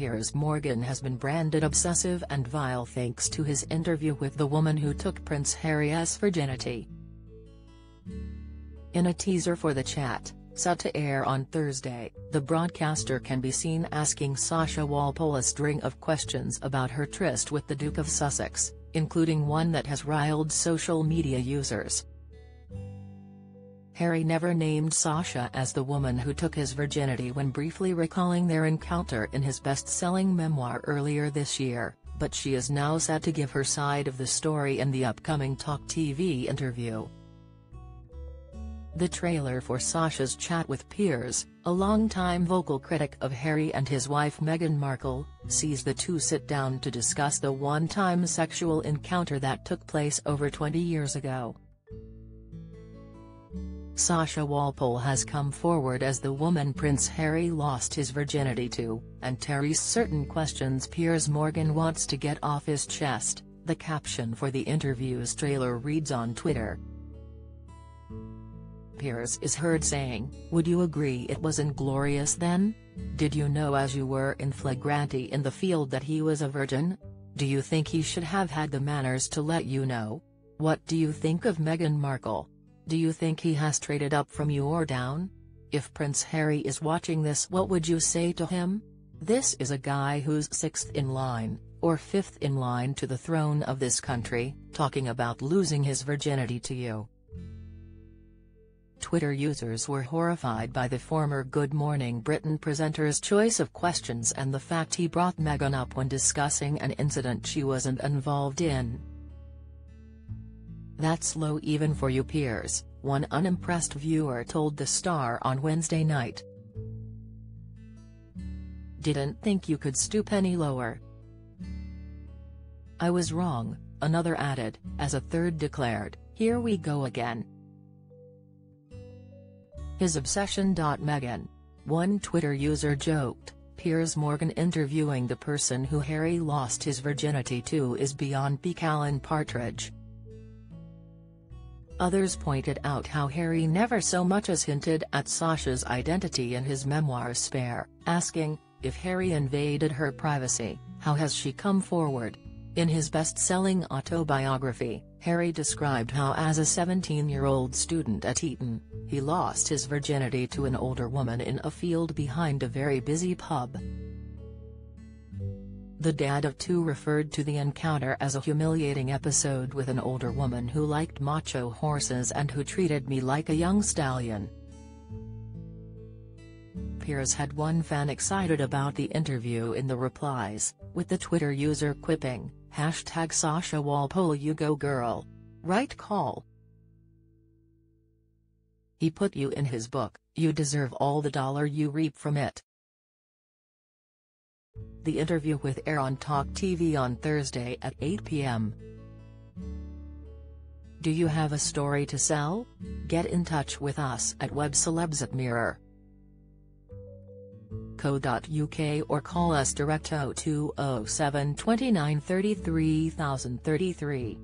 Piers Morgan has been branded obsessive and vile thanks to his interview with the woman who took Prince Harry's virginity. In a teaser for the chat, set to air on Thursday, the broadcaster can be seen asking Sasha Walpole a string of questions about her tryst with the Duke of Sussex, including one that has riled social media users. Harry never named Sasha as the woman who took his virginity when briefly recalling their encounter in his best-selling memoir earlier this year, but she is now set to give her side of the story in the upcoming Talk TV interview. The trailer for Sasha's chat with Piers, a longtime vocal critic of Harry and his wife Meghan Markle, sees the two sit down to discuss the one-time sexual encounter that took place over 20 years ago. Sasha Walpole has come forward as the woman Prince Harry lost his virginity to, and Terry's certain questions Piers Morgan wants to get off his chest, the caption for the interview's trailer reads on Twitter. Piers is heard saying, Would you agree it was inglorious then? Did you know as you were in flagranti in the field that he was a virgin? Do you think he should have had the manners to let you know? What do you think of Meghan Markle? Do you think he has traded up from you or down? If Prince Harry is watching this what would you say to him? This is a guy who's sixth in line, or fifth in line to the throne of this country, talking about losing his virginity to you. Twitter users were horrified by the former Good Morning Britain presenter's choice of questions and the fact he brought Meghan up when discussing an incident she wasn't involved in. That's low even for you Piers, one unimpressed viewer told The Star on Wednesday night. Didn't think you could stoop any lower. I was wrong, another added, as a third declared, here we go again. His obsession. Meghan. One Twitter user joked, Piers Morgan interviewing the person who Harry lost his virginity to is beyond peak Alan Partridge. Others pointed out how Harry never so much as hinted at Sasha's identity in his memoir Spare, asking, if Harry invaded her privacy, how has she come forward? In his best-selling autobiography, Harry described how as a 17-year-old student at Eton, he lost his virginity to an older woman in a field behind a very busy pub. The dad of two referred to the encounter as a humiliating episode with an older woman who liked macho horses and who treated me like a young stallion. Piers had one fan excited about the interview in the replies, with the Twitter user quipping, hashtag Sasha Walpole you go girl. Right call. He put you in his book, you deserve all the dollar you reap from it. The interview with air on Talk TV on Thursday at 8 p.m. Do you have a story to sell? Get in touch with us at webcelebs at mirror. Co.uk or call us direct 0207 29 33 33.